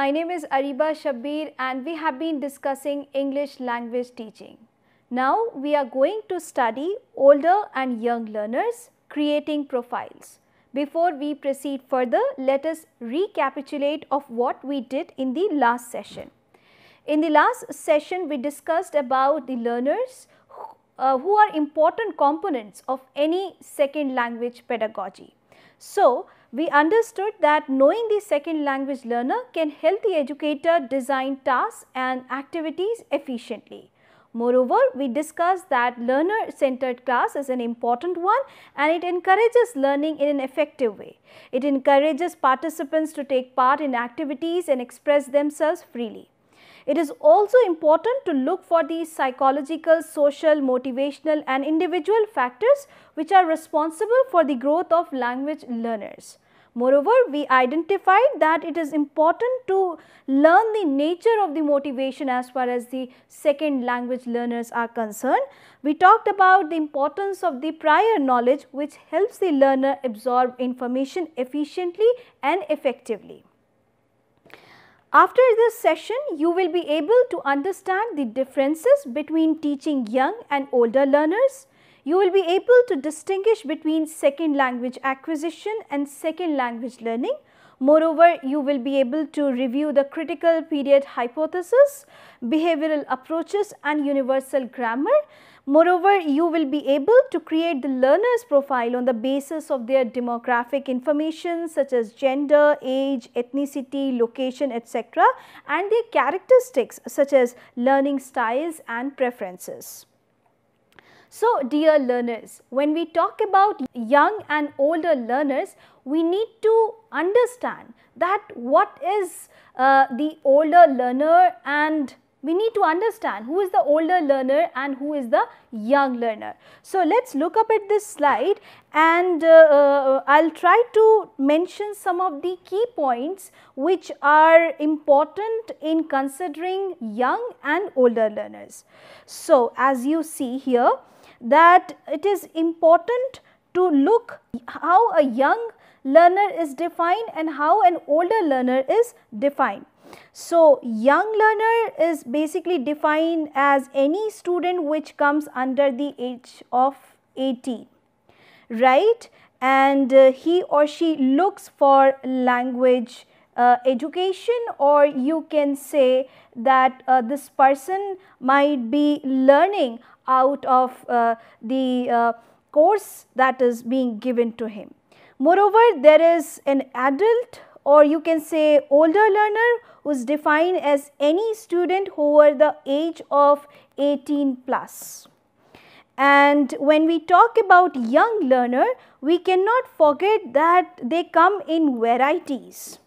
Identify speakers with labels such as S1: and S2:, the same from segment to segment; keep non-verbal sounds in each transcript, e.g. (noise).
S1: My name is Ariba Shabir and we have been discussing English language teaching. Now we are going to study older and young learners creating profiles. Before we proceed further, let us recapitulate of what we did in the last session. In the last session, we discussed about the learners who, uh, who are important components of any second language pedagogy. So, we understood that knowing the second language learner can help the educator design tasks and activities efficiently. Moreover, we discussed that learner centered class is an important one and it encourages learning in an effective way. It encourages participants to take part in activities and express themselves freely. It is also important to look for the psychological, social, motivational and individual factors which are responsible for the growth of language learners. Moreover, we identified that it is important to learn the nature of the motivation as far as the second language learners are concerned. We talked about the importance of the prior knowledge which helps the learner absorb information efficiently and effectively. After this session, you will be able to understand the differences between teaching young and older learners. You will be able to distinguish between second language acquisition and second language learning. Moreover, you will be able to review the critical period hypothesis, behavioral approaches and universal grammar. Moreover, you will be able to create the learner's profile on the basis of their demographic information such as gender, age, ethnicity, location etc. and their characteristics such as learning styles and preferences. So, dear learners, when we talk about young and older learners, we need to understand that what is uh, the older learner and we need to understand who is the older learner and who is the young learner. So, let us look up at this slide and uh, uh, I will try to mention some of the key points which are important in considering young and older learners. So, as you see here that it is important to look how a young learner is defined and how an older learner is defined. So, young learner is basically defined as any student which comes under the age of 18, right and uh, he or she looks for language uh, education or you can say that uh, this person might be learning out of uh, the uh, course that is being given to him. Moreover, there is an adult or you can say older learner who is defined as any student over the age of 18 plus. And when we talk about young learner, we cannot forget that they come in varieties.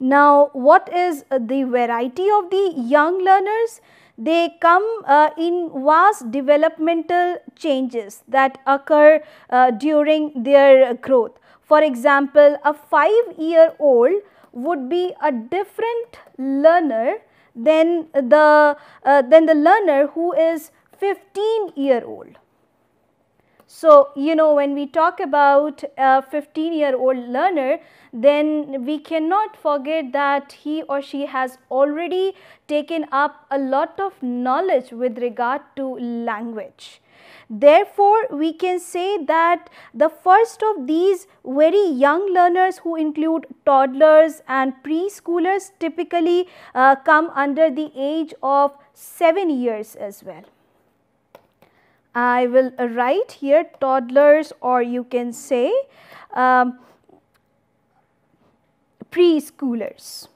S1: Now, what is the variety of the young learners? They come uh, in vast developmental changes that occur uh, during their growth. For example, a 5 year old would be a different learner than the, uh, than the learner who is 15 year old. So, you know when we talk about a 15 year old learner, then we cannot forget that he or she has already taken up a lot of knowledge with regard to language. Therefore, we can say that the first of these very young learners who include toddlers and preschoolers typically uh, come under the age of 7 years as well. I will write here toddlers or you can say um, preschoolers.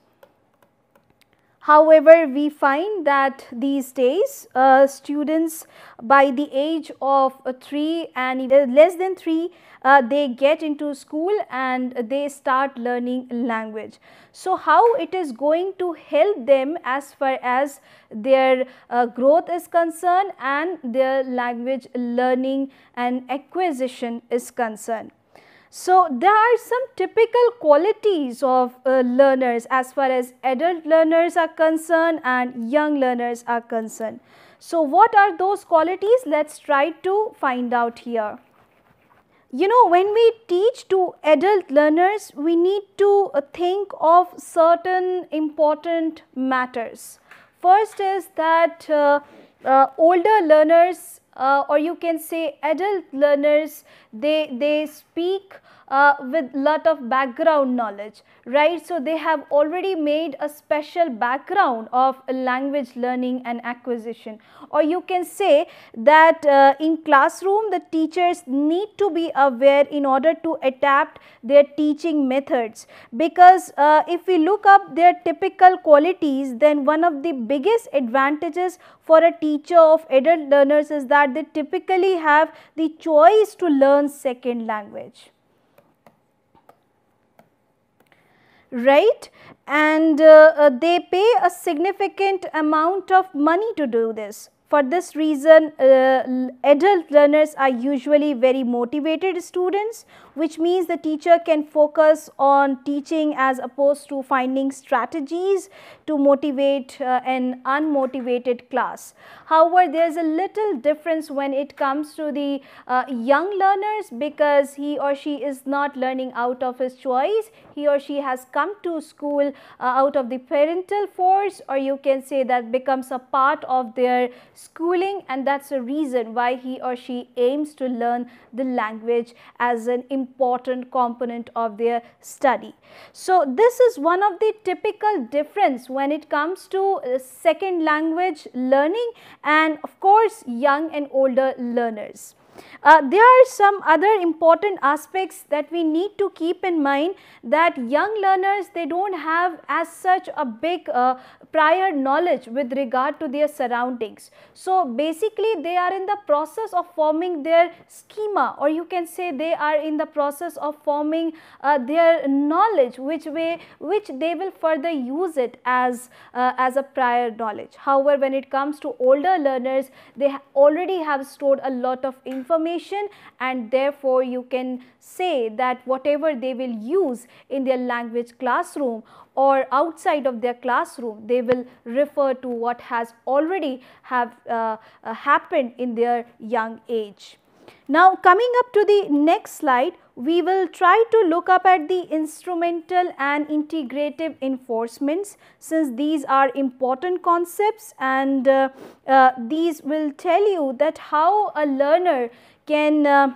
S1: However, we find that these days uh, students by the age of uh, 3 and less than 3 uh, they get into school and they start learning language. So, how it is going to help them as far as their uh, growth is concerned and their language learning and acquisition is concerned. So, there are some typical qualities of uh, learners as far as adult learners are concerned and young learners are concerned. So, what are those qualities? Let us try to find out here. You know when we teach to adult learners, we need to uh, think of certain important matters. First is that uh, uh, older learners uh, or you can say adult learners, they, they speak uh, with lot of background knowledge right? So they have already made a special background of language learning and acquisition. Or you can say that uh, in classroom the teachers need to be aware in order to adapt their teaching methods. Because uh, if we look up their typical qualities then one of the biggest advantages for a teacher of adult learners is that they typically have the choice to learn second language right? And uh, uh, they pay a significant amount of money to do this. For this reason, uh, adult learners are usually very motivated students which means the teacher can focus on teaching as opposed to finding strategies to motivate uh, an unmotivated class. However, there is a little difference when it comes to the uh, young learners because he or she is not learning out of his choice, he or she has come to school uh, out of the parental force or you can say that becomes a part of their schooling and that is the reason why he or she aims to learn the language as an important component of their study. So, this is one of the typical difference when it comes to uh, second language learning and of course, young and older learners. Uh, there are some other important aspects that we need to keep in mind that young learners they do not have as such a big uh, prior knowledge with regard to their surroundings. So, basically they are in the process of forming their schema or you can say they are in the process of forming uh, their knowledge which way which they will further use it as, uh, as a prior knowledge. However, when it comes to older learners they already have stored a lot of information information and therefore you can say that whatever they will use in their language classroom or outside of their classroom they will refer to what has already have uh, uh, happened in their young age. Now coming up to the next slide, we will try to look up at the instrumental and integrative enforcements since these are important concepts and uh, uh, these will tell you that how a learner can uh,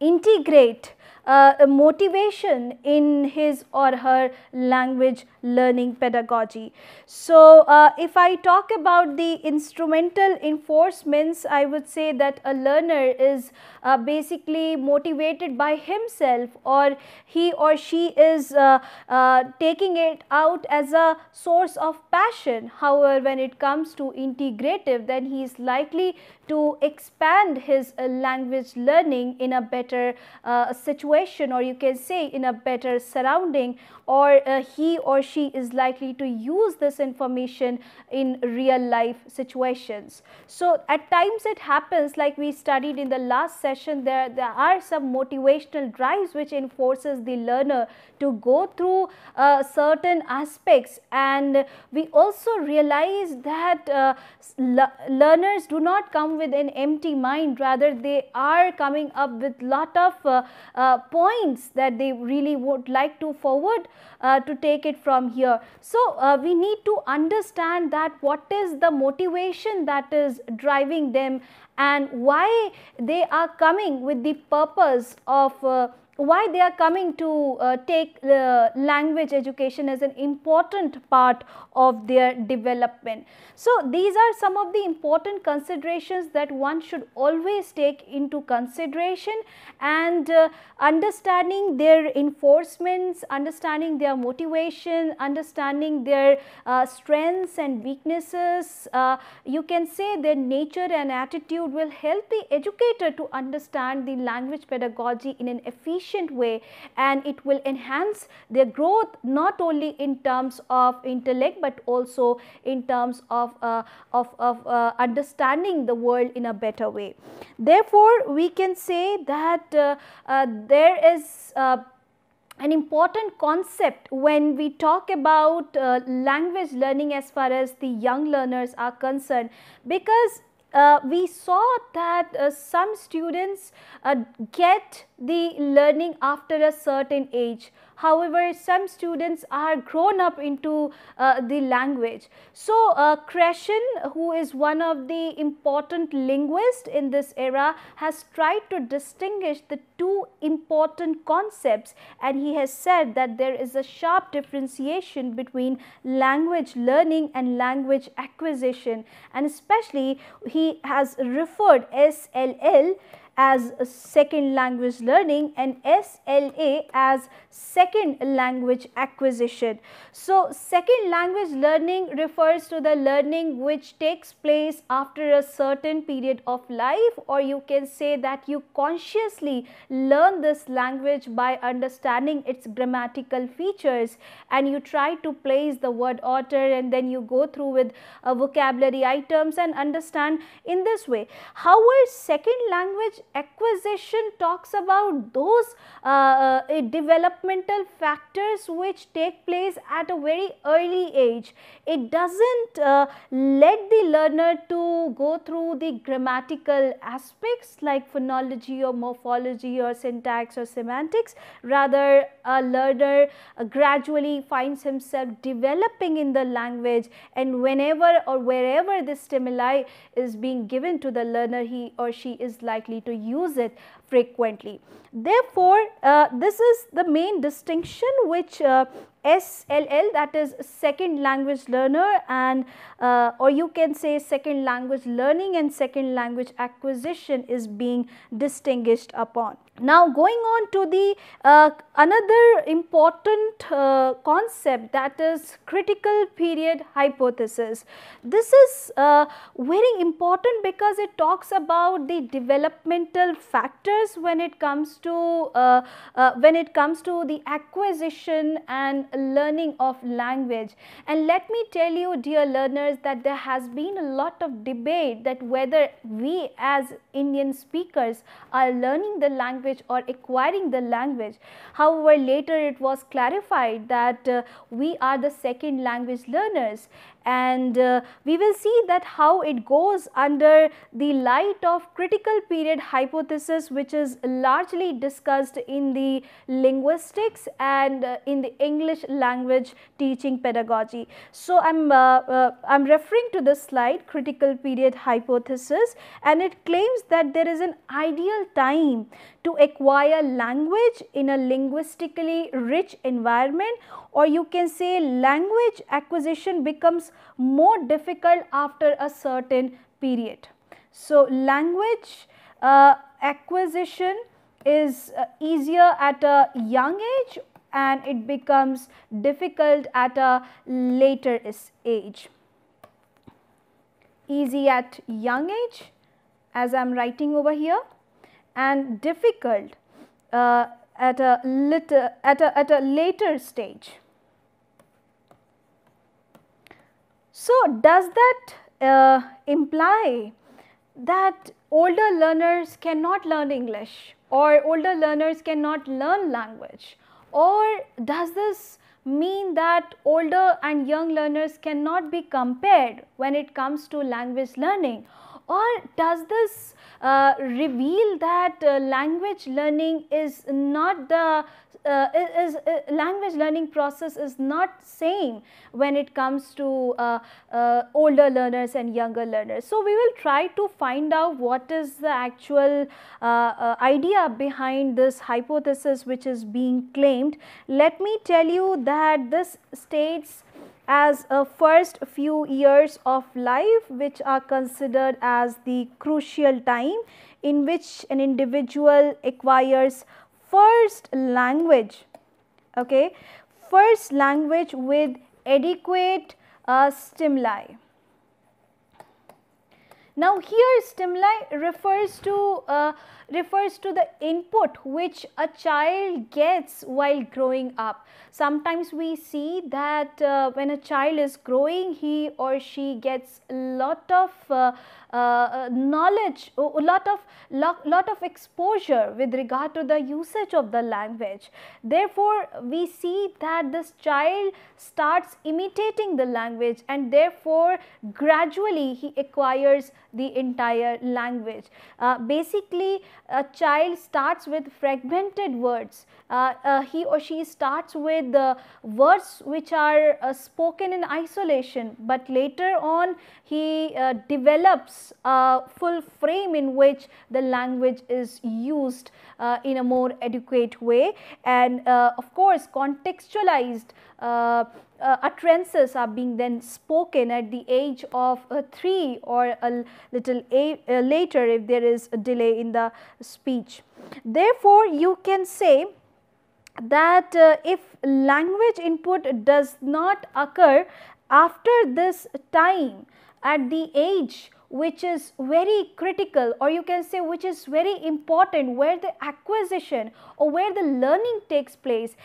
S1: integrate uh, motivation in his or her language learning pedagogy. So, uh, if I talk about the instrumental enforcements, I would say that a learner is uh, basically motivated by himself or he or she is uh, uh taking it out as a source of passion. However, when it comes to integrative, then he is likely to expand his uh, language learning in a better uh, situation or you can say in a better surrounding or he or she is likely to use this information in real life situations. So, at times it happens like we studied in the last session there, there are some motivational drives which enforces the learner to go through uh, certain aspects and we also realize that uh, learners do not come with an empty mind rather they are coming up with lot of uh, uh points that they really would like to forward uh, to take it from here. So, uh, we need to understand that what is the motivation that is driving them and why they are coming with the purpose of uh, why they are coming to uh, take the language education as an important part of their development. So, these are some of the important considerations that one should always take into consideration and uh, understanding their enforcements, understanding their motivation, understanding their uh, strengths and weaknesses, uh, you can say their nature and attitude will help the educator to understand the language pedagogy in an efficient efficient way and it will enhance their growth not only in terms of intellect but also in terms of, uh, of, of uh, understanding the world in a better way. Therefore, we can say that uh, uh there is uh, an important concept when we talk about uh, language learning as far as the young learners are concerned because uh, we saw that uh, some students uh, get the learning after a certain age However, some students are grown up into uh, the language. So, uh, who is one of the important linguists in this era has tried to distinguish the two important concepts and he has said that there is a sharp differentiation between language learning and language acquisition and especially he has referred SLL as second language learning and SLA as second language acquisition. So, second language learning refers to the learning which takes place after a certain period of life or you can say that you consciously learn this language by understanding its grammatical features and you try to place the word order and then you go through with uh, vocabulary items and understand in this way. However, second language acquisition talks about those uh, uh, developmental factors which take place at a very early age. It does not uh, let the learner to go through the grammatical aspects like phonology or morphology or syntax or semantics. Rather, a learner uh, gradually finds himself developing in the language and whenever or wherever the stimuli is being given to the learner, he or she is likely to use it frequently. Therefore, uh, this is the main distinction which uh, SLL that is second language learner and uh, or you can say second language learning and second language acquisition is being distinguished upon. Now going on to the uh, another important uh, concept that is critical period hypothesis. This is uh, very important because it talks about the developmental factors when it comes to uh, uh, when it comes to the acquisition and learning of language. And let me tell you dear learners that there has been a lot of debate that whether we as Indian speakers are learning the language language or acquiring the language. However, later it was clarified that uh, we are the second language learners and uh, we will see that how it goes under the light of critical period hypothesis which is largely discussed in the linguistics and uh, in the English language teaching pedagogy. So, I am uh, uh, I am referring to this slide critical period hypothesis and it claims that there is an ideal time to acquire language in a linguistically rich environment or you can say language acquisition becomes more difficult after a certain period. So, language uh, acquisition is uh, easier at a young age and it becomes difficult at a later age. Easy at young age as I am writing over here and difficult uh, at a little at a at a later stage. So, does that uh, imply that older learners cannot learn English or older learners cannot learn language? Or does this mean that older and young learners cannot be compared when it comes to language learning? Or does this uh, reveal that uh, language learning is not the uh, is, uh, language learning process is not same when it comes to uh, uh, older learners and younger learners. So, we will try to find out what is the actual uh, uh, idea behind this hypothesis which is being claimed. Let me tell you that this states as a first few years of life which are considered as the crucial time in which an individual acquires first language okay first language with adequate uh, stimuli now here stimuli refers to uh, refers to the input which a child gets while growing up. Sometimes we see that uh, when a child is growing he or she gets a lot of uh, uh, knowledge, a lot of lot, lot of exposure with regard to the usage of the language. Therefore, we see that this child starts imitating the language and therefore gradually he acquires the entire language. Uh, basically a child starts with fragmented words. Uh, uh, he or she starts with the words which are uh, spoken in isolation, but later on he uh, develops a full frame in which the language is used uh, in a more adequate way and uh, of course contextualized uh, utterances are being then spoken at the age of uh, 3 or a little a, uh, later if there is a delay in the speech. Therefore, you can say that uh, if language input does not occur after this time at the age which is very critical or you can say which is very important where the acquisition or where the learning takes place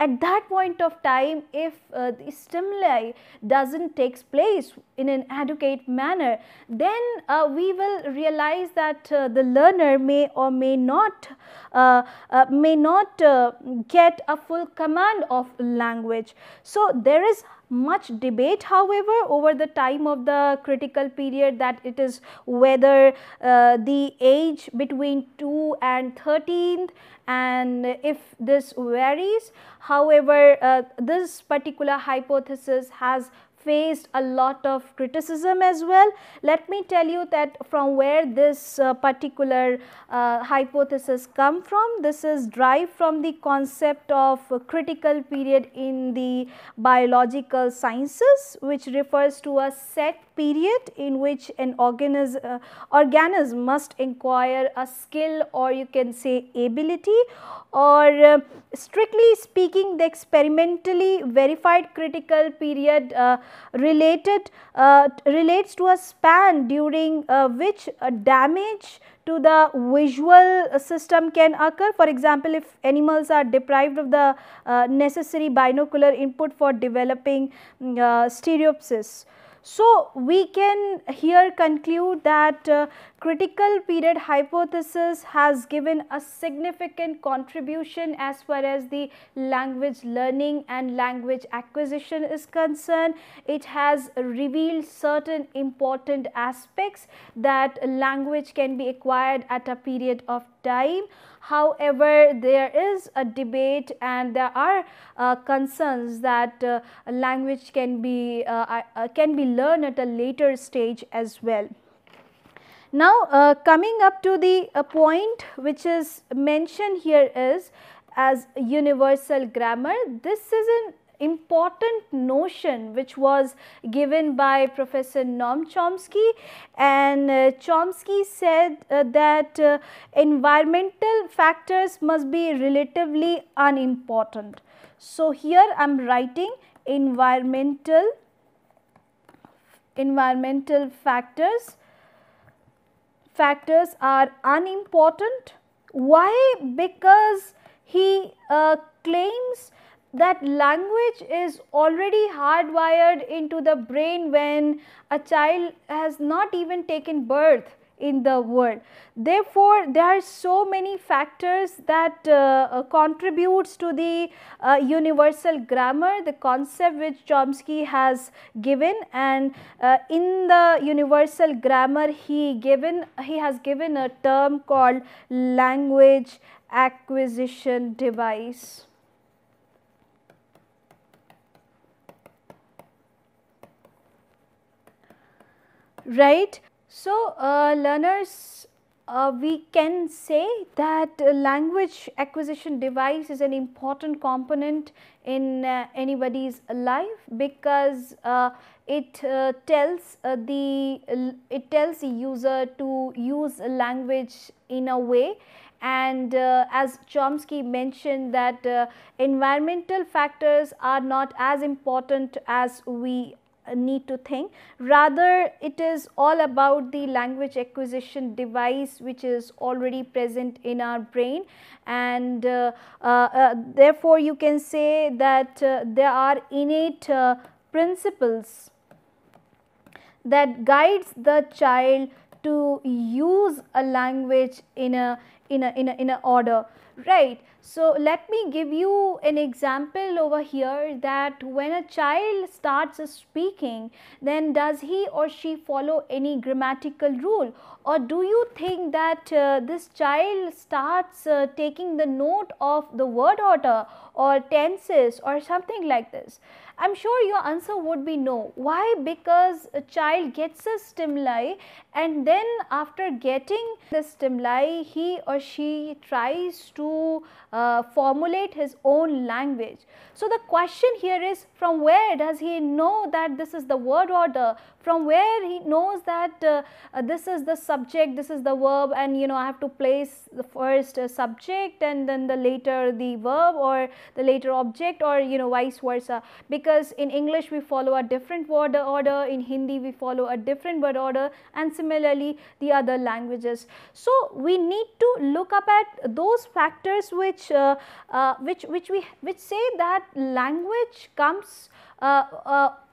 S1: at that point of time if uh, the stimuli does not takes place in an adequate manner then uh, we will realize that uh, the learner may or may not uh, uh, may not uh, get a full command of language. So, there is much debate however over the time of the critical period that it is whether uh, the age between 2 and 13th and if this varies. However uh, this particular hypothesis has faced a lot of criticism as well. Let me tell you that from where this uh, particular uh, hypothesis come from. This is derived from the concept of critical period in the biological sciences which refers to a set period in which an organism, uh, organism must acquire a skill or you can say ability or uh, strictly speaking the experimentally verified critical period uh, related uh, relates to a span during uh, which damage to the visual system can occur. For example, if animals are deprived of the uh, necessary binocular input for developing uh, stereopsis. So, we can here conclude that uh, critical period hypothesis has given a significant contribution as far as the language learning and language acquisition is concerned. It has revealed certain important aspects that language can be acquired at a period of time. However, there is a debate and there are uh, concerns that uh, language can be uh, uh can be learned at a later stage as well. Now, uh, coming up to the point which is mentioned here is as universal grammar. This is an important notion which was given by Professor Noam Chomsky and uh, Chomsky said uh, that uh, environmental factors must be relatively unimportant. So, here I am writing environmental environmental factors factors are unimportant. Why? Because he uh, claims that language is already hardwired into the brain when a child has not even taken birth in the world. Therefore, there are so many factors that uh, uh, contributes to the uh, universal grammar, the concept which Chomsky has given and uh, in the universal grammar he given he has given a term called language acquisition device. Right. So, uh, learners uh, we can say that language acquisition device is an important component in uh, anybody's life because uh, it uh, tells uh, the it tells the user to use language in a way and as Chomsky mentioned that environmental factors are not as important as we need to think. Rather it is all about the language acquisition device which is already present in our brain. And uh, uh, uh, therefore you can say that uh, there are innate uh, principles that guides the child to use a language in a in a in a, in a order. Right so, let me give you an example over here that when a child starts speaking, then does he or she follow any grammatical rule or do you think that uh, this child starts uh, taking the note of the word order or tenses or something like this? I am sure your answer would be no. Why? Because a child gets a stimuli and then after getting the stimuli, he or she tries to uh, formulate his own language. So, the question here is from where does he know that this is the word order from where he knows that uh, uh, this is the subject, this is the verb and you know I have to place the first uh, subject and then the later the verb or the later object or you know vice versa. Because in English we follow a different word order, in Hindi we follow a different word order and similarly the other languages. So, we need to look up at those factors which, uh, uh, which, which we which say that language comes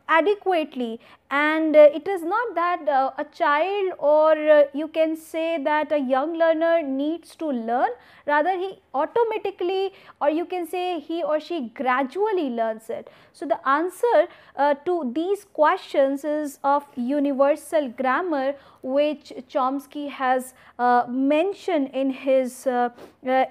S1: adequately and uh, it is not that uh, a child or uh, you can say that a young learner needs to learn rather he automatically or you can say he or she gradually learns it. So, the answer uh, to these questions is of universal grammar which Chomsky has uh, mentioned in his uh,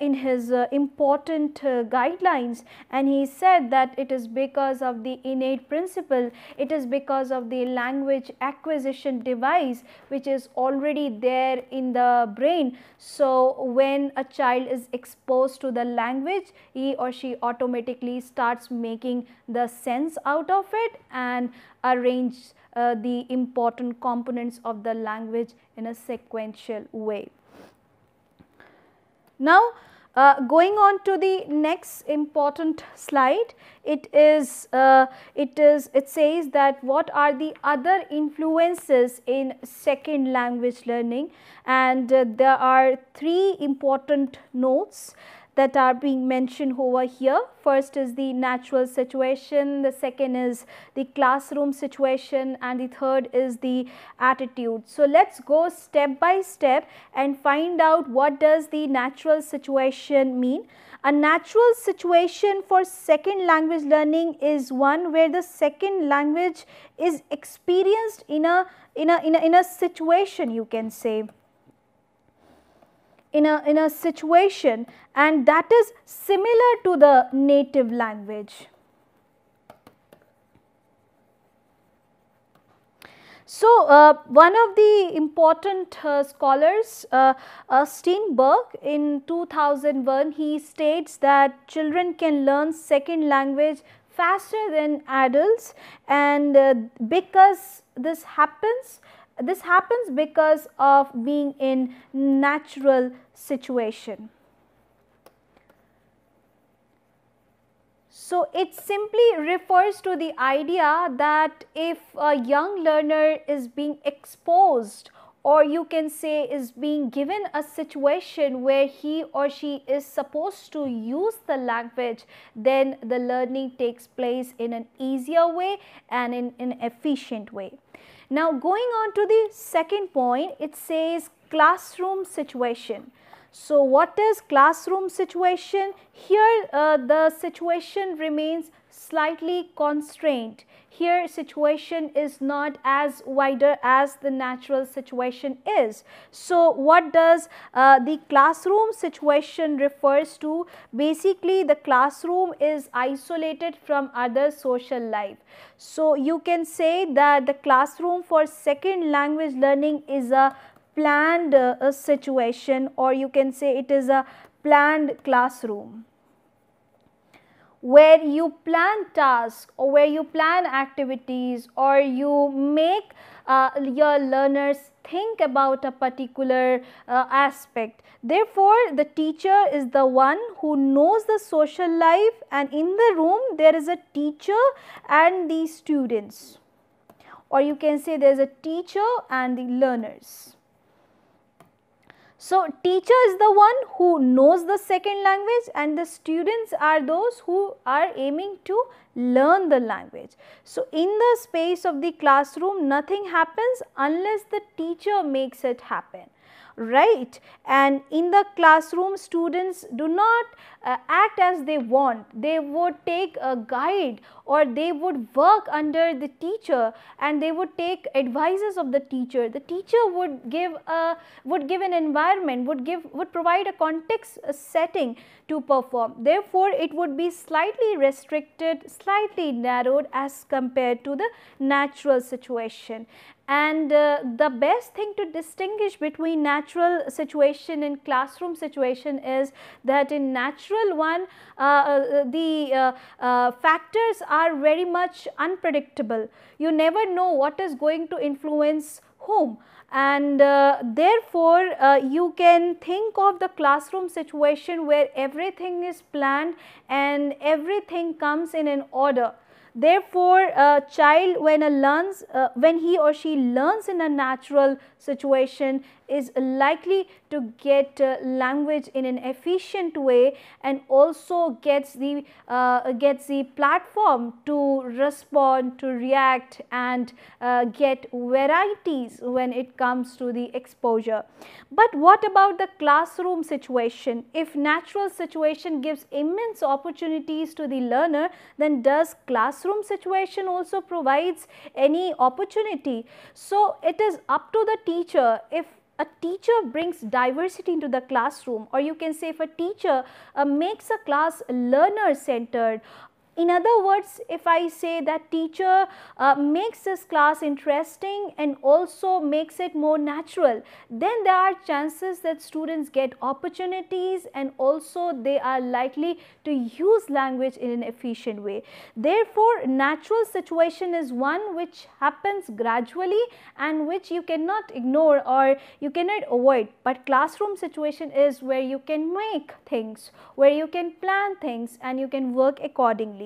S1: in his important guidelines and he said that it is because of the innate principle, it is because of the language acquisition device which is already there in the brain. So, when a child is exposed to the language he or she automatically starts making the sense out of it and arrange uh, the important components of the language in a sequential way. Now, uh, going on to the next important slide, it is, uh, it is, it says that what are the other influences in second language learning? And uh, there are three important notes that are being mentioned over here. First is the natural situation, the second is the classroom situation and the third is the attitude. So, let us go step by step and find out what does the natural situation mean. A natural situation for second language learning is one where the second language is experienced in a, in a, in a, in a situation you can say in a, in a situation and that is similar to the native language. So, uh, one of the important uh, scholars uh, uh Steinberg in 2001 he states that children can learn second language faster than adults and uh, because this happens this happens because of being in natural situation. So, it simply refers to the idea that if a young learner is being exposed or you can say is being given a situation where he or she is supposed to use the language, then the learning takes place in an easier way and in an efficient way. Now, going on to the second point, it says classroom situation. So, what is classroom situation? Here uh, the situation remains slightly constrained. Here situation is not as wider as the natural situation is. So, what does uh, the classroom situation refers to? Basically the classroom is isolated from other social life. So, you can say that the classroom for second language learning is a planned uh, situation or you can say it is a planned classroom where you plan tasks or where you plan activities or you make uh, your learners think about a particular uh, aspect. Therefore, the teacher is the one who knows the social life and in the room there is a teacher and the students or you can say there is a teacher and the learners. So, teacher is the one who knows the second language and the students are those who are aiming to learn the language. So, in the space of the classroom nothing happens unless the teacher makes it happen right and in the classroom students do not uh, act as they want. They would take a guide or they would work under the teacher and they would take advices of the teacher. The teacher would give a would give an environment would give would provide a context a setting to perform. Therefore it would be slightly restricted slightly narrowed as compared to the natural situation. And uh, the best thing to distinguish between natural situation and classroom situation is that in natural one uh, uh, the uh, factors are very much unpredictable. You never know what is going to influence whom and uh, therefore, uh, you can think of the classroom situation where everything is planned and everything comes in an order. Therefore, a child when a learns uh, when he or she learns in a natural situation is likely to get uh, language in an efficient way and also gets the uh, gets the platform to respond to react and uh, get varieties when it comes to the exposure. But what about the classroom situation? If natural situation gives immense opportunities to the learner then does classroom situation also provides any opportunity. So it is up to the teacher. If a teacher brings diversity into the classroom or you can say if a teacher uh, makes a class learner centered in other words, if I say that teacher uh, makes this class interesting and also makes it more natural, then there are chances that students get opportunities and also they are likely to use language in an efficient way. Therefore, natural situation is one which happens gradually and which you cannot ignore or you cannot avoid. But classroom situation is where you can make things, where you can plan things and you can work accordingly.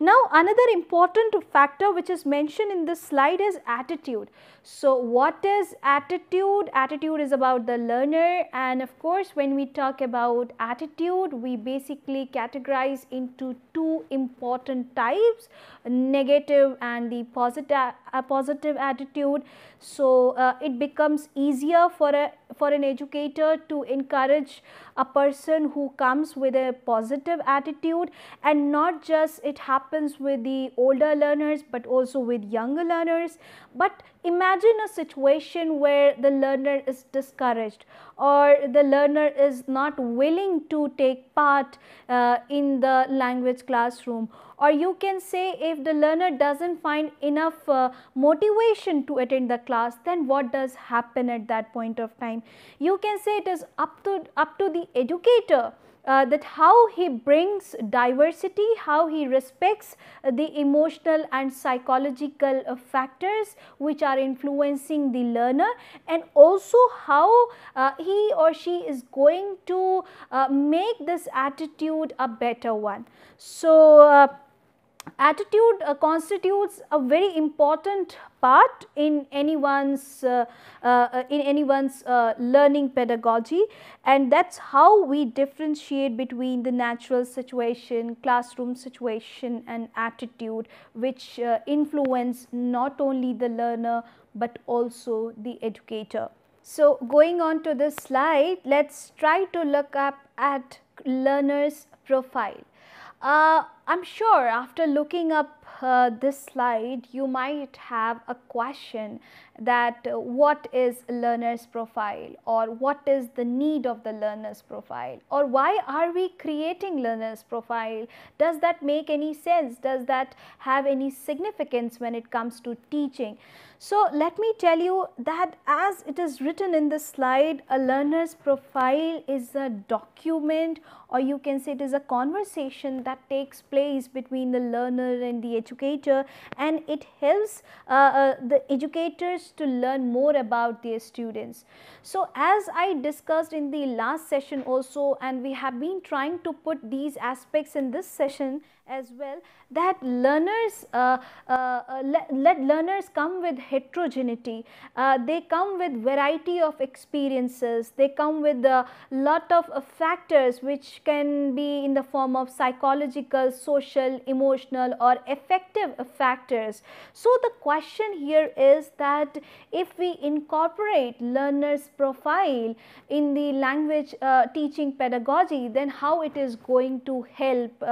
S1: Now another important factor which is mentioned in this slide is attitude. So what is attitude? Attitude is about the learner and of course when we talk about attitude we basically categorize into two important types negative and the positive, a positive attitude. So uh, it becomes easier for a for an educator to encourage a person who comes with a positive attitude and not just it happens with the older learners but also with younger learners but imagine a situation where the learner is discouraged or the learner is not willing to take part uh, in the language classroom or you can say if the learner does not find enough uh, motivation to attend the class then what does happen at that point of time. You can say it is up to, up to the educator uh, that how he brings diversity, how he respects uh, the emotional and psychological uh, factors which are influencing the learner and also how uh, he or she is going to uh, make this attitude a better one. So, attitude uh, constitutes a very important part in anyone's uh, uh, in anyone's uh, learning pedagogy and that's how we differentiate between the natural situation classroom situation and attitude which uh, influence not only the learner but also the educator So, going on to this slide, let us try to look up at learner's profile. Uh, I am sure after looking up uh, this slide, you might have a question that uh, what is learner's profile or what is the need of the learner's profile or why are we creating learner's profile? Does that make any sense? Does that have any significance when it comes to teaching? So, let me tell you that as it is written in the slide, a learner's profile is a document or you can say it is a conversation that takes place between the learner and the educator and it helps uh, uh, the educators to learn more about their students. So, as I discussed in the last session also and we have been trying to put these aspects in this session as well that learners uh, uh, uh, let, let, learners come with heterogeneity uh, they come with variety of experiences they come with a lot of uh, factors which can be in the form of psychological social emotional or affective factors so the question here is that if we incorporate learners profile in the language uh, teaching pedagogy then how it is going to help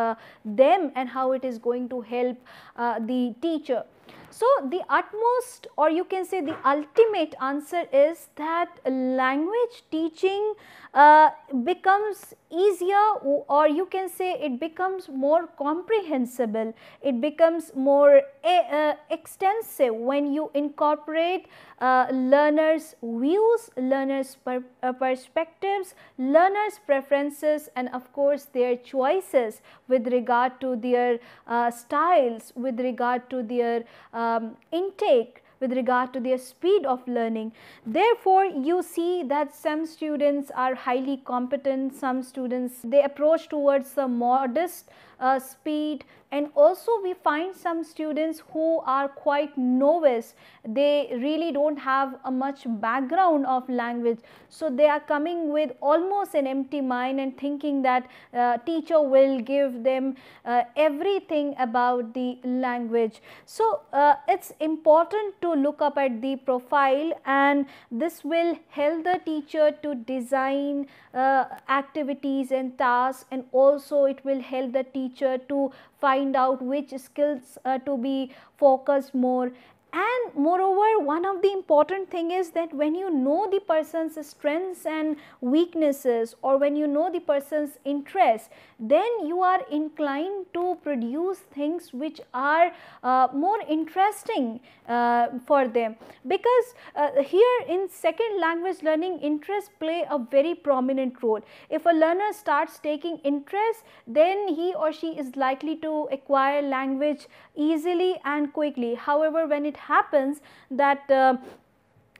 S1: them and how it is going to help uh, the teacher. So, the utmost or you can say the ultimate answer is that language teaching uh, becomes easier or you can say it becomes more comprehensible, it becomes more uh, extensive when you incorporate uh, learners views, learners per, uh, perspectives, learners preferences and of course their choices with regard to their uh, styles, with regard to their um, intake with regard to their speed of learning. Therefore, you see that some students are highly competent, some students they approach towards a modest uh, speed. And also we find some students who are quite novice. They really don't have a much background of language. So they are coming with almost an empty mind and thinking that uh, teacher will give them uh, everything about the language. So uh, it's important to look up at the profile and this will help the teacher to design uh, activities and tasks and also it will help the teacher to find out which skills uh, to be focused more and moreover one of the important thing is that when you know the person's strengths and weaknesses or when you know the person's interests then you are inclined to produce things which are uh, more interesting uh, for them because uh, here in second language learning interests play a very prominent role. If a learner starts taking interest then he or she is likely to acquire language easily and quickly. However, when it happens that uh,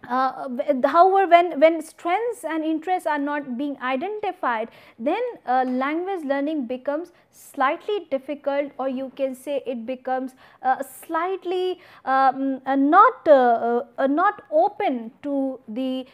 S1: uh, however, when, when strengths and interests are not being identified, then uh, language learning becomes slightly difficult or you can say it becomes uh, slightly um, uh, not, uh, not open to the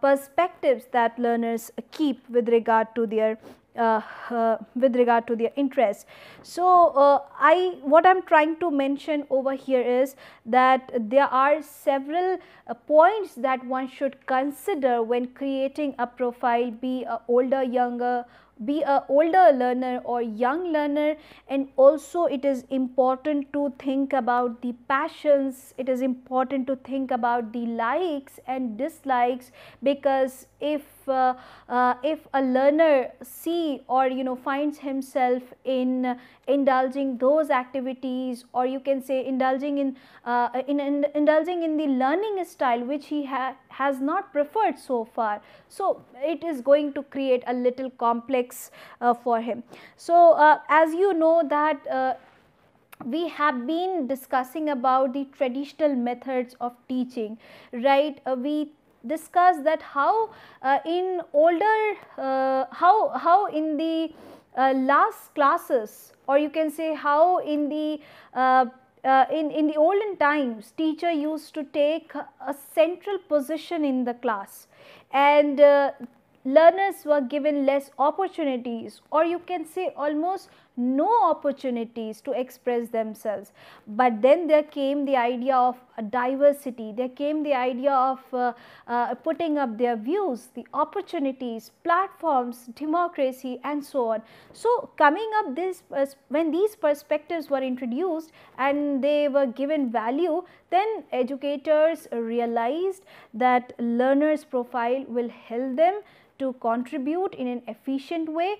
S1: perspectives that learners keep with regard to their uh, uh, with regard to their interest. So, uh, I what I am trying to mention over here is that there are several uh, points that one should consider when creating a profile be a older younger be a older learner or young learner and also it is important to think about the passions it is important to think about the likes and dislikes because if uh, uh, if a learner see or you know finds himself in indulging those activities or you can say indulging in, uh, in, in, indulging in the learning style which he ha has not preferred so far. So, it is going to create a little complex uh, for him. So, uh, as you know that uh, we have been discussing about the traditional methods of teaching, right? Uh, we discussed that how uh, in older, uh, how, how in the uh, last classes or you can say how in the uh, uh, in, in the olden times teacher used to take a central position in the class. And uh, learners were given less opportunities or you can say almost no opportunities to express themselves. But then there came the idea of diversity, there came the idea of uh, uh, putting up their views, the opportunities, platforms, democracy and so on. So, coming up this uh, when these perspectives were introduced and they were given value, then educators realized that learners profile will help them to contribute in an efficient way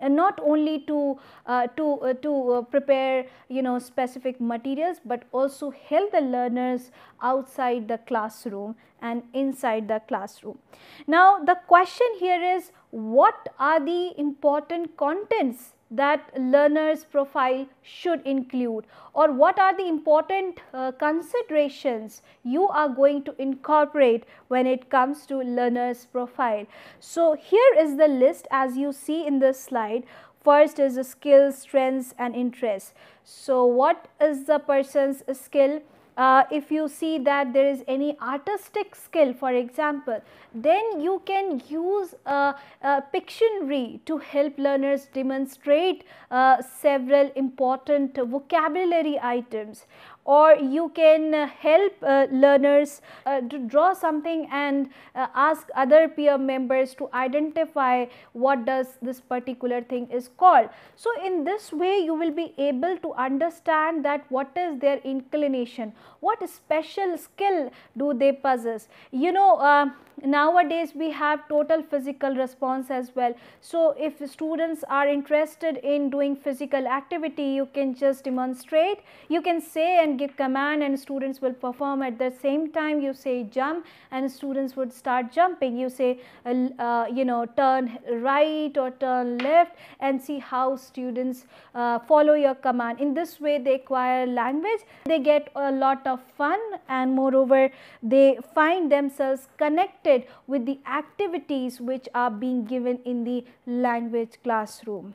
S1: and not only to uh, to uh, to uh, prepare you know specific materials but also help the learners outside the classroom and inside the classroom. Now the question here is what are the important contents that learner's profile should include or what are the important uh, considerations you are going to incorporate when it comes to learner's profile. So, here is the list as you see in this slide. First is the skills, strengths and interests. So, what is the person's skill? Uh, if you see that there is any artistic skill for example, then you can use a, a Pictionary to help learners demonstrate uh, several important vocabulary items or you can uh, help uh, learners uh, to draw something and uh, ask other peer members to identify what does this particular thing is called. So, in this way you will be able to understand that what is their inclination, what special skill do they possess. You know uh, nowadays we have total physical response as well. So, if students are interested in doing physical activity, you can just demonstrate, you can say and give command and students will perform at the same time you say jump and students would start jumping. You say uh, uh, you know turn right or turn left and see how students uh, follow your command. In this way they acquire language, they get a lot of fun and moreover they find themselves connected connected with the activities which are being given in the language classroom.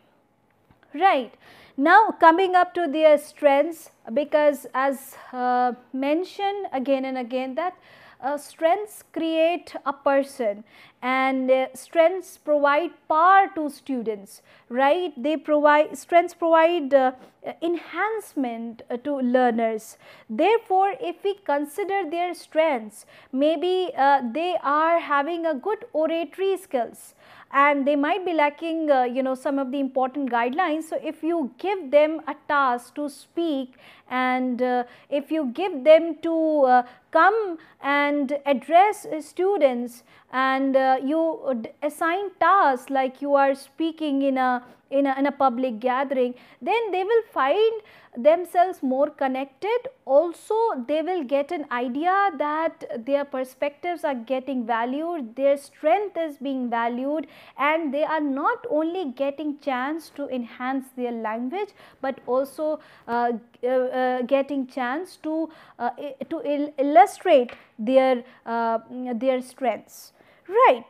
S1: Right. Now coming up to their strengths because as uh, mentioned again and again that uh, strengths create a person and uh, strengths provide power to students right? They provide strengths provide uh, enhancement uh, to learners. Therefore if we consider their strengths maybe uh, they are having a good oratory skills. And they might be lacking uh, you know some of the important guidelines. So, if you give them a task to speak and uh, if you give them to come and address students and uh, you assign tasks like you are speaking in a, in a in a public gathering then they will find themselves more connected. Also they will get an idea that their perspectives are getting valued their strength is being valued and they are not only getting chance to enhance their language but also uh, uh, uh, getting chance to uh, to il illustrate their uh, their strengths right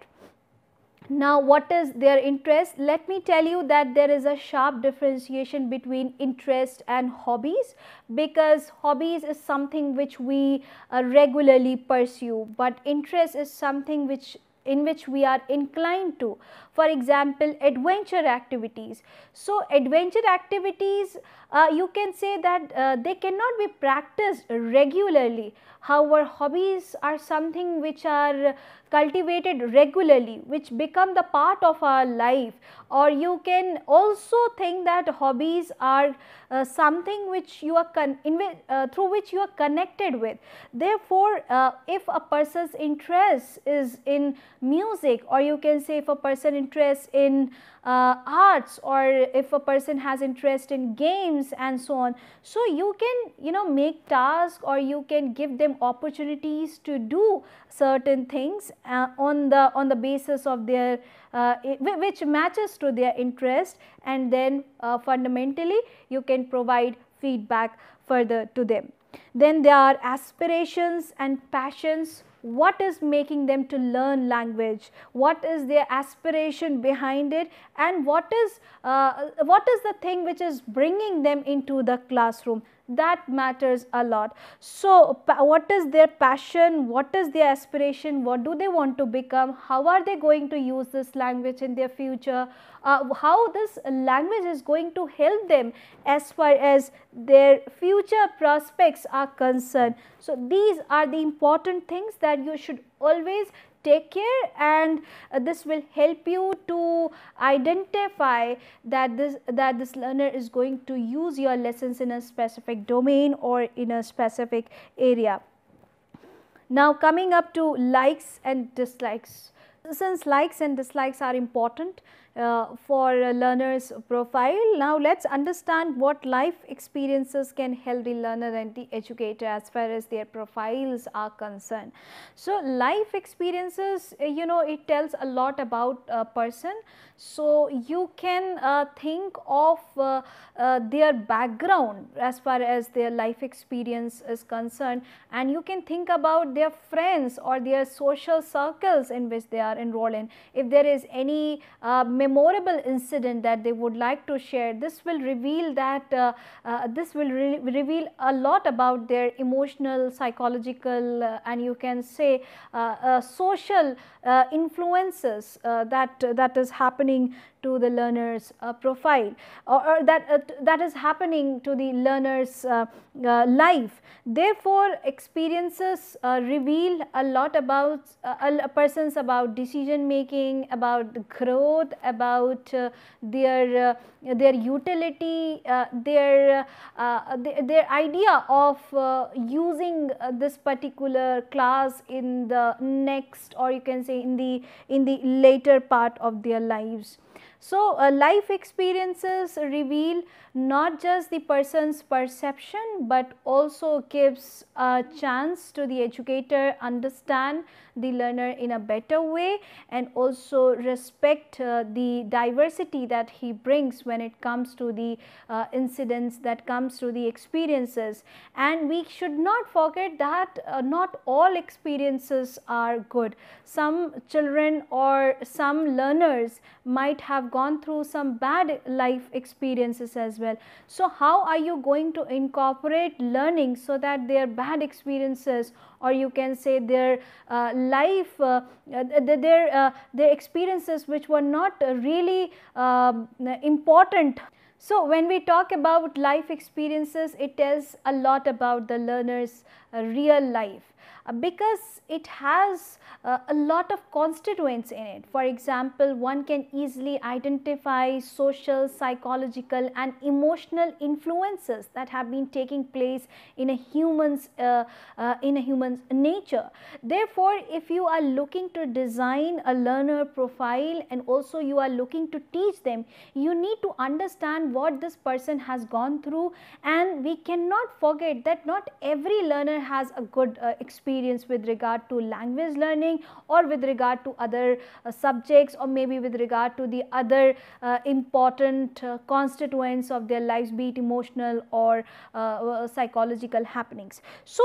S1: now, what is their interest? Let me tell you that there is a sharp differentiation between interest and hobbies because hobbies is something which we uh, regularly pursue, but interest is something which in which we are inclined to. For example, adventure activities. So, adventure activities uh, you can say that uh, they cannot be practiced regularly. However, hobbies are something which are cultivated regularly which become the part of our life or you can also think that hobbies are uh, something which you are uh, through which you are connected with. Therefore, uh, if a person's interest is in music or you can say if a person interest in uh, arts or if a person has interest in games and so on. So, you can you know make tasks or you can give them opportunities to do certain things uh, on the on the basis of their uh, which matches to their interest and then uh, fundamentally you can provide feedback further to them. Then there are aspirations and passions what is making them to learn language, what is their aspiration behind it? And what is, uh, what is the thing which is bringing them into the classroom. that matters a lot. So, what is their passion, what is their aspiration, what do they want to become, how are they going to use this language in their future, uh, how this language is going to help them as far as their future prospects are concerned. So, these are the important things that you should always take care and uh, this will help you to identify that this that this learner is going to use your lessons in a specific domain or in a specific area. Now coming up to likes and dislikes. Since likes and dislikes are important, for a learner's profile. Now, let us understand what life experiences can help the learner and the educator as far as their profiles are concerned. So, life experiences uh, you know it tells a lot about a person. So, you can uh, think of uh, uh, their background as far as their life experience is concerned and you can think about their friends or their social circles in which they are enrolled in. If there is any uh, memorable incident that they would like to share. This will reveal that uh, uh, this will re reveal a lot about their emotional, psychological uh, and you can say uh, uh, social uh, influences that that is happening to the learner's uh, profile or, or that, uh, that is happening to the learner's uh, uh life. Therefore, experiences uh, reveal a lot about uh, a persons about decision making, about growth, about their their utility, their, their, their idea of using this particular class in the next or you can say in the in the later part of their lives. So, uh, life experiences reveal not just the person's perception, but also gives a chance to the educator understand the learner in a better way and also respect uh, the diversity that he brings when it comes to the uh, incidents that comes to the experiences. And we should not forget that uh, not all experiences are good. Some children or some learners might have gone through some bad life experiences as well. So, how are you going to incorporate learning so that their bad experiences or you can say their uh, life, uh, their, uh, their experiences which were not really um, important. So, when we talk about life experiences, it tells a lot about the learner's uh, real life because it has uh, a lot of constituents in it. For example, one can easily identify social, psychological and emotional influences that have been taking place in a human's uh, uh, in a human's nature. Therefore, if you are looking to design a learner profile and also you are looking to teach them, you need to understand what this person has gone through and we cannot forget that not every learner has a good uh, experience with regard to language learning or with regard to other uh, subjects or maybe with regard to the other uh, important uh, constituents of their lives be it emotional or uh, uh, psychological happenings. So,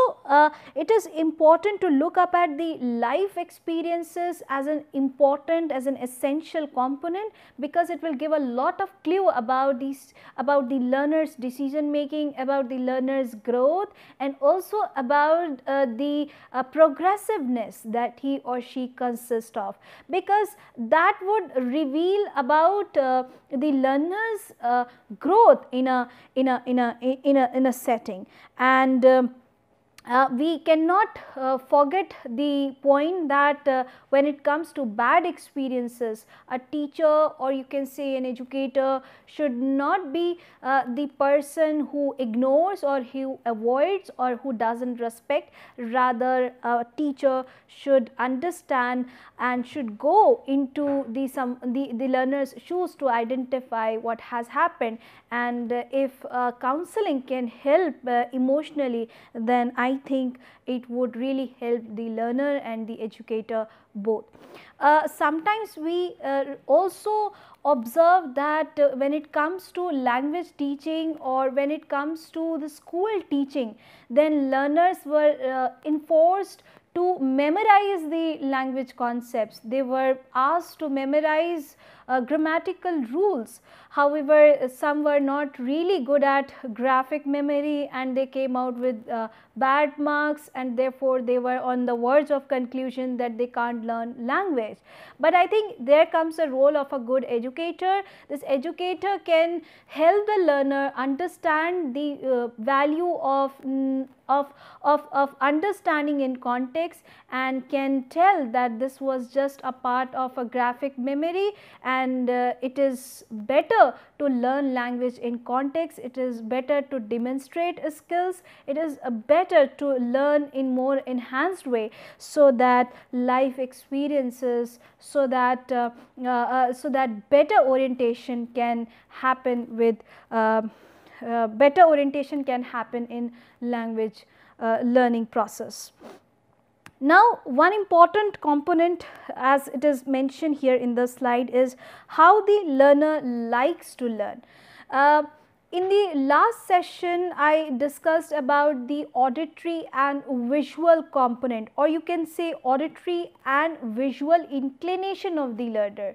S1: it is important to look up at the life experiences as an important as an essential component because it will give a lot of clue about these about the learner's decision making about the learner's growth and also about uh, the uh, progressiveness that he or she consists of. Because that would reveal about uh, the learner's uh, growth in a in a in a in a in a setting. And um, uh, we cannot uh, forget the point that uh, when it comes to bad experiences, a teacher or you can say an educator should not be uh, the person who ignores or who avoids or who does not respect. Rather, a teacher should understand and should go into the, some, the, the learner's shoes to identify what has happened and uh, if uh, counseling can help emotionally then I I think it would really help the learner and the educator both. Uh, sometimes we uh, also observe that uh, when it comes to language teaching or when it comes to the school teaching, then learners were uh, enforced to memorize the language concepts. They were asked to memorize uh, grammatical rules. However, some were not really good at graphic memory and they came out with uh, bad marks and therefore they were on the verge of conclusion that they can't learn language. But I think there comes a role of a good educator. This educator can help the learner understand the uh, value of mm, of, of, of understanding in context and can tell that this was just a part of a graphic memory and uh, it is better to learn language in context, it is better to demonstrate skills, it is uh, better to learn in more enhanced way so that life experiences, so that uh, uh, uh so that better orientation can happen with uh, better orientation can happen in language learning process. Now, one important component as it is mentioned here in the slide is how the learner likes to learn. Uh, in the last session, I discussed about the auditory and visual component or you can say auditory and visual inclination of the learner.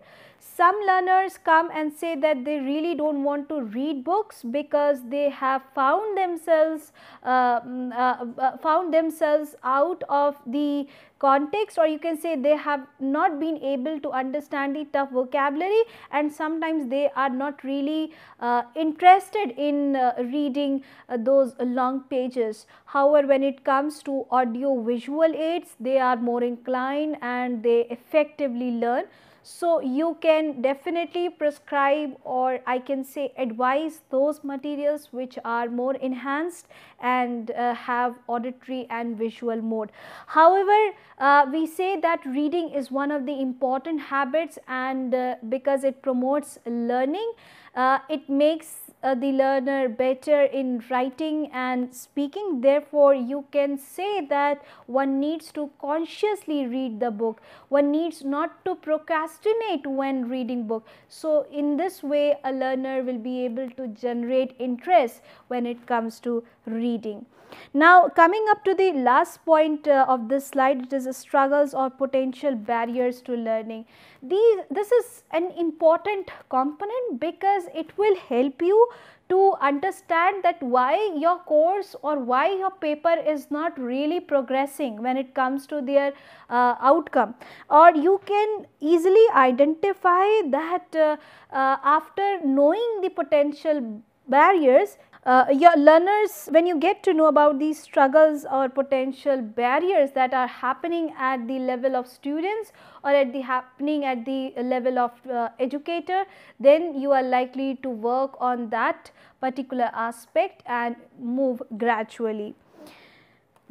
S1: Some learners come and say that they really do not want to read books because they have found themselves uh, mm, uh, uh, found themselves out of the context or you can say they have not been able to understand the tough vocabulary and sometimes they are not really uh, interested in uh, reading uh, those long pages. However, when it comes to audio visual aids they are more inclined and they effectively learn. So, you can definitely prescribe or I can say advise those materials which are more enhanced and uh, have auditory and visual mode. However, uh, we say that reading is one of the important habits and uh, because it promotes learning, uh, it makes uh, the learner better in writing and speaking. Therefore, you can say that one needs to consciously read the book. One needs not to procrastinate when reading book. So, in this way a learner will be able to generate interest when it comes to reading. Now, coming up to the last point uh, of this slide, it is struggles or potential barriers to learning. These, this is an important component because it will help you to understand that why your course or why your paper is not really progressing when it comes to their uh, outcome or you can easily identify that uh, uh, after knowing the potential barriers uh, your learners when you get to know about these struggles or potential barriers that are happening at the level of students or at the happening at the level of uh, educator then you are likely to work on that particular aspect and move gradually.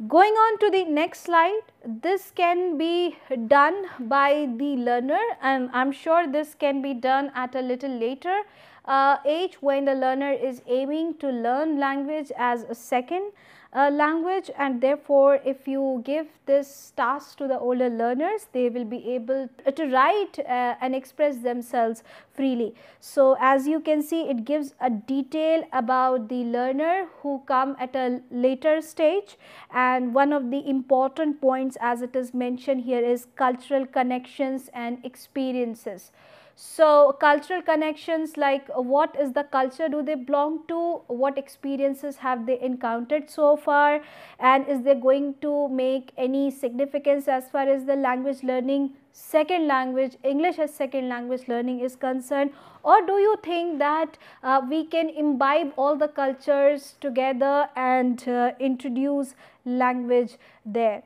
S1: Going on to the next slide, this can be done by the learner and I am sure this can be done at a little later uh, age when the learner is aiming to learn language as a second uh, language and therefore if you give this task to the older learners they will be able to write uh, and express themselves freely. So, as you can see it gives a detail about the learner who come at a later stage and one of the important points as it is mentioned here is cultural connections and experiences. So, cultural connections like what is the culture? Do they belong to, what experiences have they encountered so far? And is there going to make any significance as far as the language learning second language English as second language learning is concerned? Or do you think that uh, we can imbibe all the cultures together and uh, introduce language there.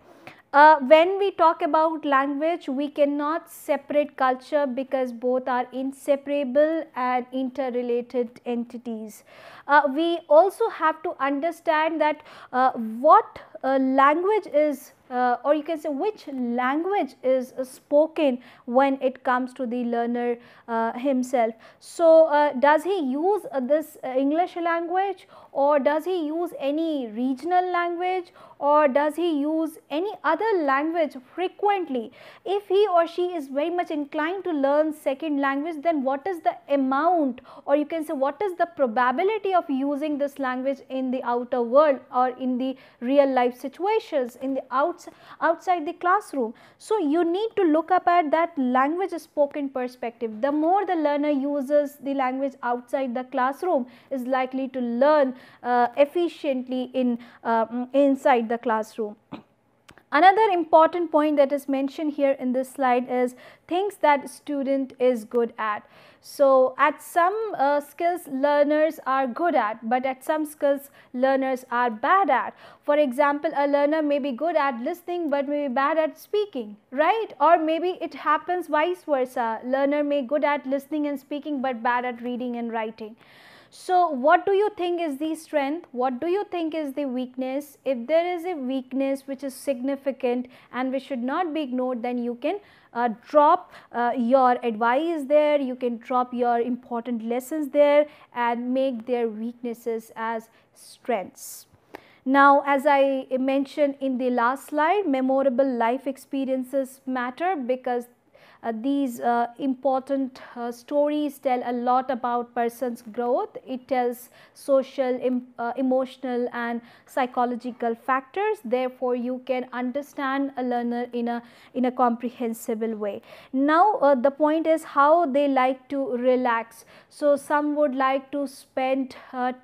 S1: Uh, when we talk about language, we cannot separate culture because both are inseparable and interrelated entities. Uh, we also have to understand that uh, what language is uh, or you can say which language is uh, spoken when it comes to the learner uh, himself. So, uh, does he use uh, this uh, English language or does he use any regional language or does he use any other language frequently? If he or she is very much inclined to learn second language then what is the amount or you can say what is the probability of using this language in the outer world or in the real life situations in the outs outside the classroom. So, you need to look up at that language spoken perspective. The more the learner uses the language outside the classroom is likely to learn efficiently in uh, inside the classroom. Another important point that is mentioned here in this slide is things that student is good at. So, at some uh, skills learners are good at, but at some skills learners are bad at. For example, a learner may be good at listening, but may be bad at speaking, right? Or maybe it happens vice versa. Learner may good at listening and speaking, but bad at reading and writing. So, what do you think is the strength? What do you think is the weakness? If there is a weakness which is significant and which should not be ignored, then you can uh, drop uh, your advice there, you can drop your important lessons there and make their weaknesses as strengths. Now, as I mentioned in the last slide, memorable life experiences matter because these uh, important uh, stories tell a lot about person's growth. It tells social, em, emotional and psychological factors. Therefore, you can understand a learner in a, in a comprehensible way. Now, the point is how they like to relax. So, some would like to spend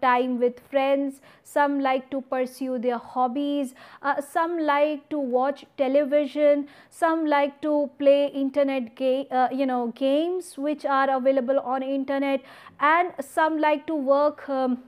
S1: time with friends, some like to pursue their hobbies, uh, some like to watch television, some like to play internet uh, you know games which are available on internet and some like to work um,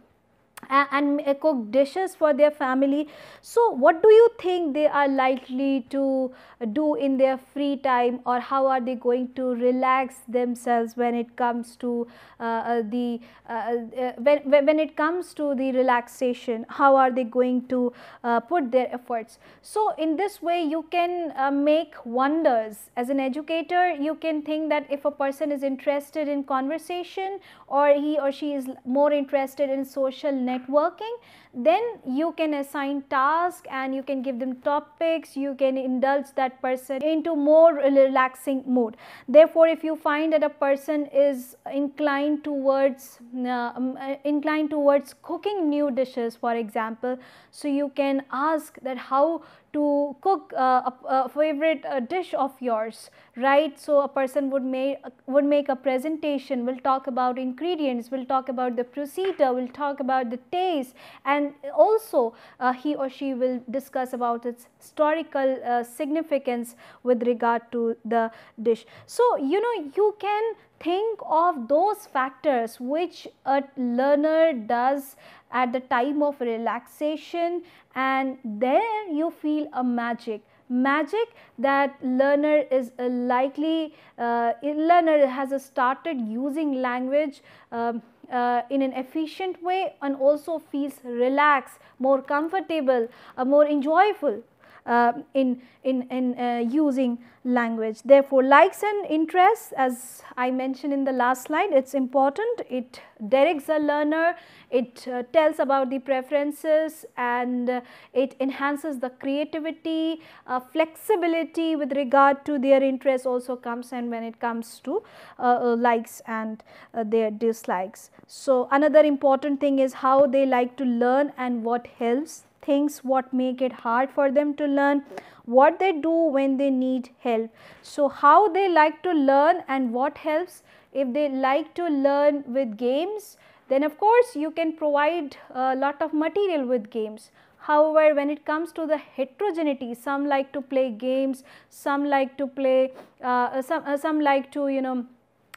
S1: and cook dishes for their family. So, what do you think they are likely to do in their free time or how are they going to relax themselves when it comes to uh, uh the uh, uh, when, when it comes to the relaxation how are they going to uh, put their efforts. So, in this way you can uh, make wonders as an educator you can think that if a person is interested in conversation or he or she is more interested in social networking networking then you can assign tasks and you can give them topics you can indulge that person into more relaxing mode. therefore if you find that a person is inclined towards uh, um, uh, inclined towards cooking new dishes for example so you can ask that how to cook uh, a, a, favorite uh, dish of yours right so a person would make would make a presentation will talk about ingredients will talk about the procedure will talk about the taste and also uh, he or she will discuss about its historical uh, significance with regard to the dish. So you know you can think of those factors which a learner does at the time of relaxation and there you feel a magic. Magic that learner is likely uh, learner has started using language um, uh, in an efficient way and also feels relaxed more comfortable uh, more enjoyable uh, in, in, in uh, using language. Therefore, likes and interests as I mentioned in the last slide, it is important. It directs the learner, it uh, tells about the preferences and uh, it enhances the creativity, uh, flexibility with regard to their interests also comes and when it comes to uh, likes and their dislikes. So, another important thing is how they like to learn and what helps things what make it hard for them to learn, what they do when they need help. So, how they like to learn and what helps if they like to learn with games then of course you can provide a lot of material with games. However, when it comes to the heterogeneity, some like to play games, some like to play, uh, some, uh, some like to you know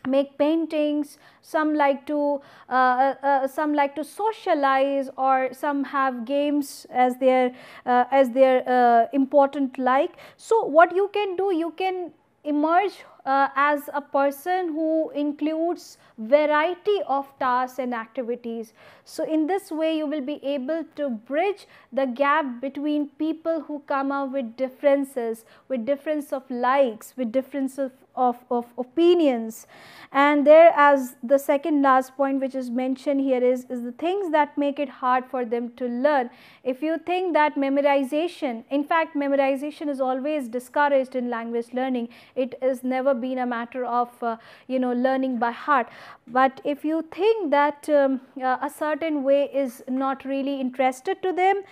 S1: make paintings, some like to uh, uh, uh, some like to socialize or some have games as their uh, as their uh, important like. So, what you can do you can emerge uh, as a person who includes variety of tasks and activities. So, in this way you will be able to bridge the gap between people who come out with differences, with difference of likes, with difference of, of, of opinions and there as the second last point which is mentioned here is, is the things that make it hard for them to learn. If you think that memorization, in fact memorization is always discouraged in language learning, it has never been a matter of uh, you know learning by heart. But if you think that um, uh, a certain way is not really interested to them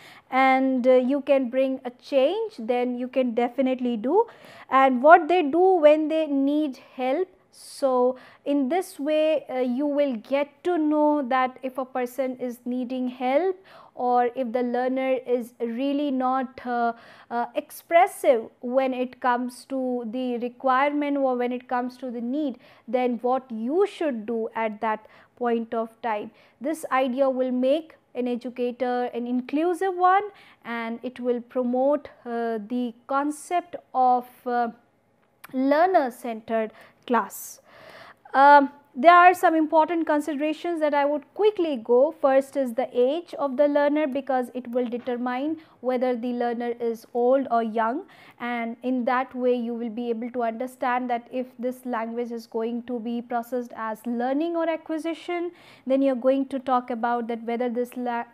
S1: and uh, you can bring a change then you can definitely do and what they do when they need help so, in this way uh, you will get to know that if a person is needing help or if the learner is really not uh, uh, expressive when it comes to the requirement or when it comes to the need, then what you should do at that point of time. This idea will make an educator an inclusive one and it will promote uh, the concept of uh, learner centered class. Um, there are some important considerations that I would quickly go. First is the age of the learner because it will determine whether the learner is old or young and in that way you will be able to understand that if this language is going to be processed as learning or acquisition then you are going to talk about that whether this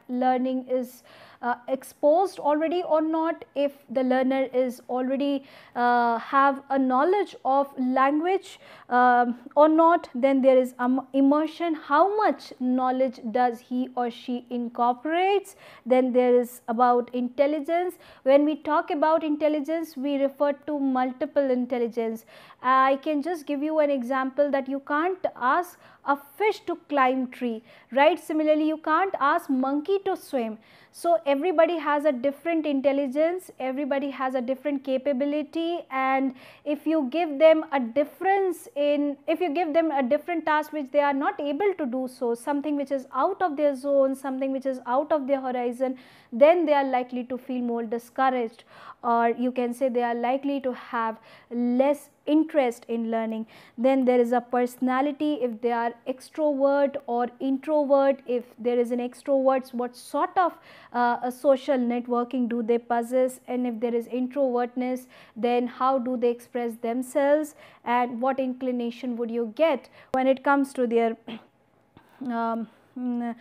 S1: learning is uh, exposed already or not if the learner is already uh, have a knowledge of language um, or not then there is um, immersion. How much knowledge does he or she incorporates? Then there is about intelligence. When we talk about intelligence we refer to multiple intelligence. I can just give you an example that you can't ask a fish to climb tree right? Similarly you can't ask monkey to swim. So, everybody has a different intelligence, everybody has a different capability and if you give them a difference in, if you give them a different task which they are not able to do so, something which is out of their zone, something which is out of their horizon, then they are likely to feel more discouraged or you can say they are likely to have less interest in learning. Then there is a personality if they are extrovert or introvert, if there is an extrovert what sort of uh, a social networking do they possess and if there is introvertness then how do they express themselves and what inclination would you get when it comes to their (clears throat) um, mm,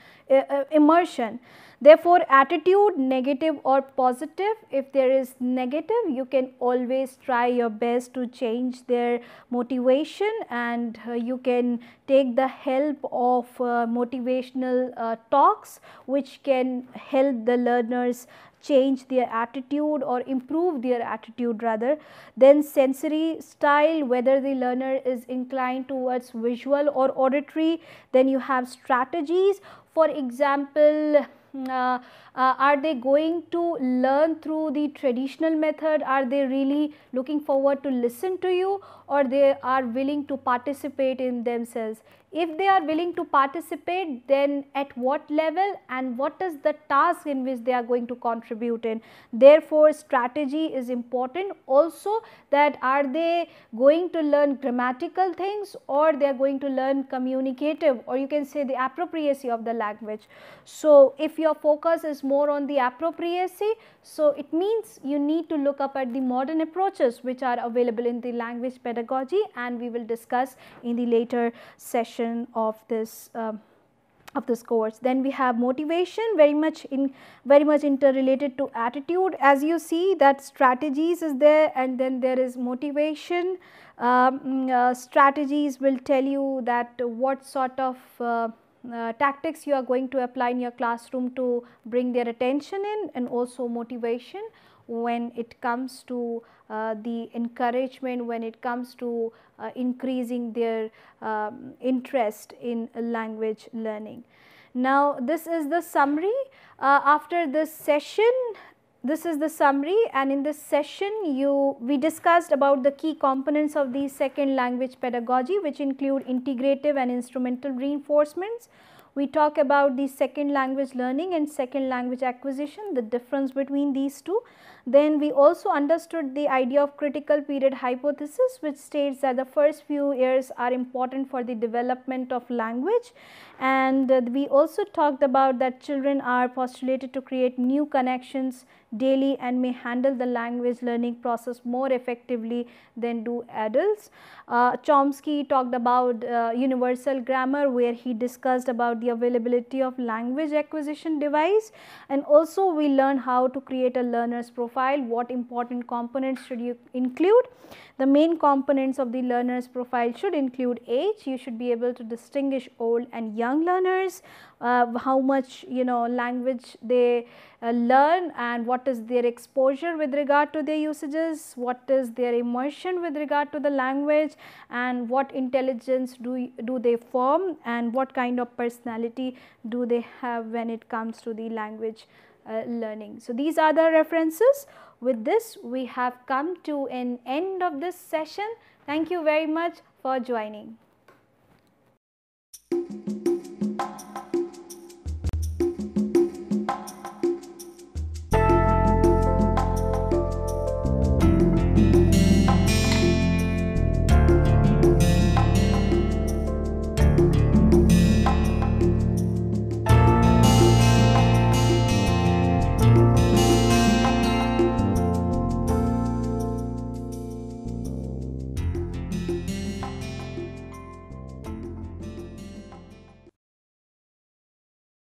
S1: immersion. Therefore, attitude negative or positive, if there is negative you can always try your best to change their motivation and uh, you can take the help of uh, motivational uh, talks which can help the learners change their attitude or improve their attitude rather. Then sensory style whether the learner is inclined towards visual or auditory. Then you have strategies for example 嗯 uh, are they going to learn through the traditional method are they really looking forward to listen to you or they are willing to participate in themselves if they are willing to participate then at what level and what is the task in which they are going to contribute in. Therefore, strategy is important also that are they going to learn grammatical things or they are going to learn communicative or you can say the appropriacy of the language. So, if your focus is more on the appropriacy, so it means you need to look up at the modern approaches which are available in the language pedagogy and we will discuss in the later session of this um, of this course. Then we have motivation very much in very much interrelated to attitude as you see that strategies is there and then there is motivation. Um, uh, strategies will tell you that what sort of uh, uh, tactics you are going to apply in your classroom to bring their attention in and also motivation when it comes to uh, the encouragement, when it comes to uh, increasing their um, interest in language learning. Now, this is the summary. Uh, after this session, this is the summary and in this session you we discussed about the key components of the second language pedagogy which include integrative and instrumental reinforcements we talk about the second language learning and second language acquisition, the difference between these two. Then we also understood the idea of critical period hypothesis which states that the first few years are important for the development of language and uh, we also talked about that children are postulated to create new connections daily and may handle the language learning process more effectively than do adults. Uh, Chomsky talked about uh, universal grammar where he discussed about the availability of language acquisition device and also we learned how to create a learner's profile, what important components should you include. The main components of the learner's profile should include age, you should be able to distinguish old and young learners, uh, how much you know language they uh, learn and what is their exposure with regard to their usages, what is their immersion with regard to the language and what intelligence do, do they form and what kind of personality do they have when it comes to the language uh, learning. So, these are the references. With this we have come to an end of this session. Thank you very much for joining.